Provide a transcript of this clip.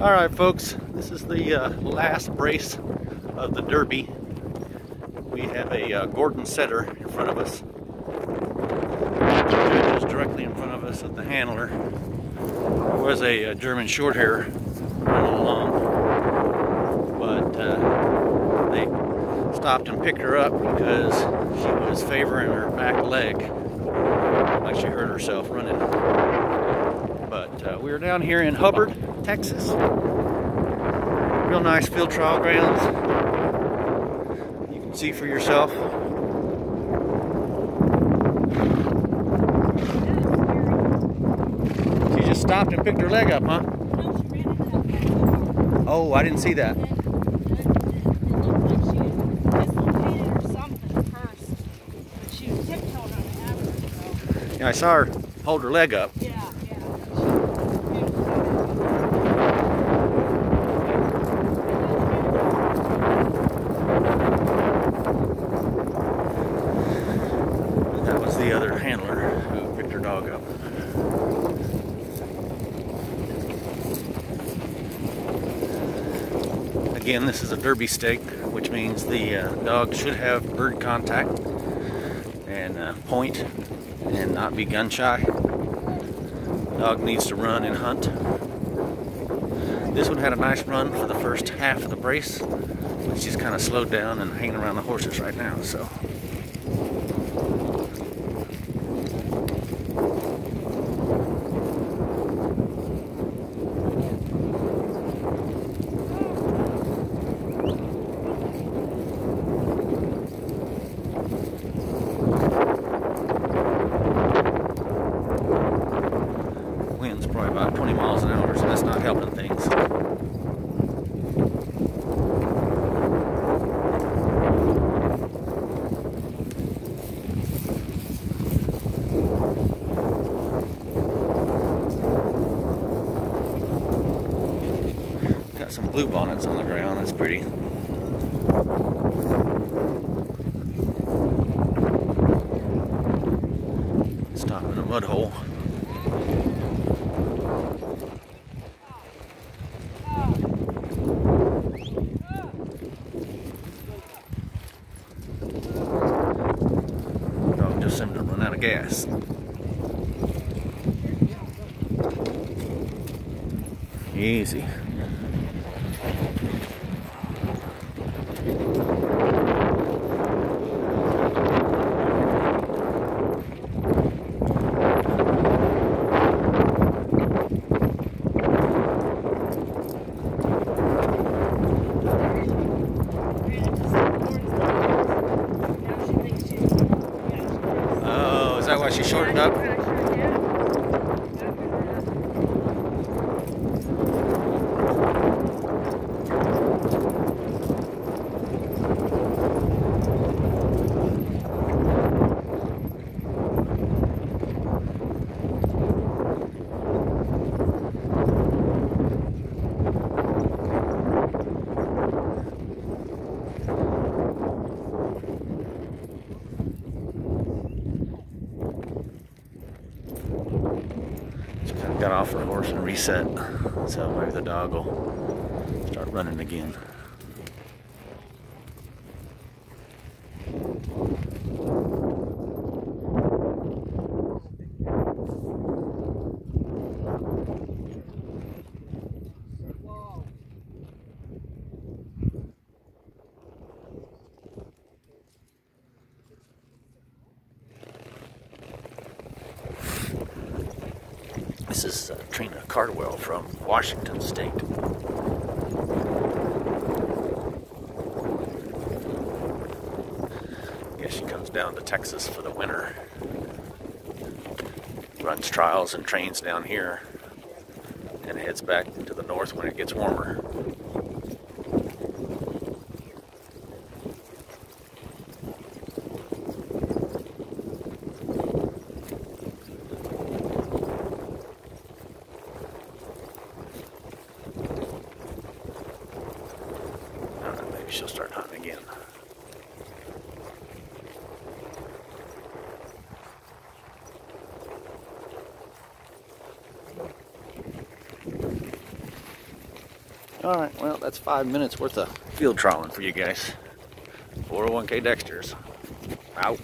All right, folks, this is the uh, last brace of the Derby. We have a uh, Gordon setter in front of us. Is directly in front of us at the handler. There was a, a German Shorthair running along, but uh, they stopped and picked her up because she was favoring her back leg, like she hurt herself running. Uh, we are down here in Hubbard, Texas. Real nice field trial grounds. You can see for yourself. She just stopped and picked her leg up, huh? Oh, I didn't see that. Yeah, I saw her hold her leg up. Yeah, yeah. That was the other handler who picked her dog up. Again, this is a derby stake, which means the uh, dog should have bird contact and uh, point and not be gun shy. Dog needs to run and hunt. This one had a nice run for the first half of the brace, but she's kind of slowed down and hanging around the horses right now, so. Wind's probably about 20 miles an hour, so that's not helping things. Got some blue bonnets on the ground, that's pretty. Stop in a mud hole. Dog just seemed to run out of gas. Easy. Shortened up? Got off her horse and reset. So maybe the dog will start running again. This is uh, Trina Cardwell from Washington State. Guess she comes down to Texas for the winter. Runs trials and trains down here and heads back to the north when it gets warmer. Uh, maybe she'll start hunting again. All right, well, that's five minutes worth of field trawling for you guys. 401k Dexter's. Out.